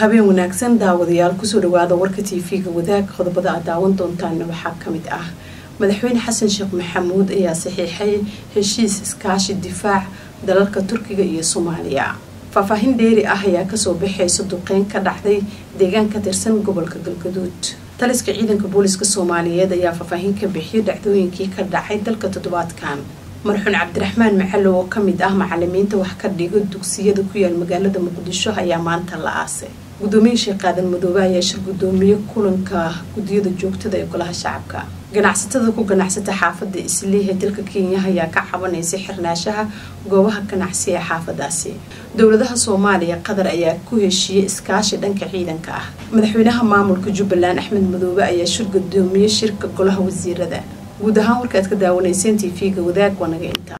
habeen wanaagsan daawadayaal ku soo dhawaada warka tv-ga wadaag qodobada aad daawan doontaanna waxaa ka mid ah. Madaxweyne xasan sheekh maxamuud ayaa saxiixay heshiis iskaashi difaac dalalka turkiga iyo soomaaliya. Faahfaahin dheeri ah ayaa ka soo baxaysa duqeyn ka dhacday deegaan ka tirsan gobolka galgaduud. Taliska ciidanka booliska soomaaliyeed ayaa faahfaahin ka bixiyay dhacdooyinkii ka dhacay dalka toddobaadkan marxuun cabdiraxmaan macalow oo ka mid ah macalimiinta wax ka dhigo dugsiyada ku yaal magaalada muqdisho ayaa maanta la aasay gudoomiye sheekh qaadan madoobe ayaa shir gudoomiye kulanka guddiyada joogtada ee golaha shacabka. Ganacsatada ku ganacsata xaafada isliih dalka kenya ayaa ka cabanaysay xirnaashaha goobaha ganacsi ee xaafadaasi. Dowladaha soomaaliya qatar ayaa ku heshiiyey iskaashi dhanka ciidanka ah. Madaxweynaha maamulka jubbaland axmed madoobe ayaa shir gudoomiye shirka golaha wasiirada guud ahaan warkaad ka daawanayseen t v-ga wadaag waa naga inta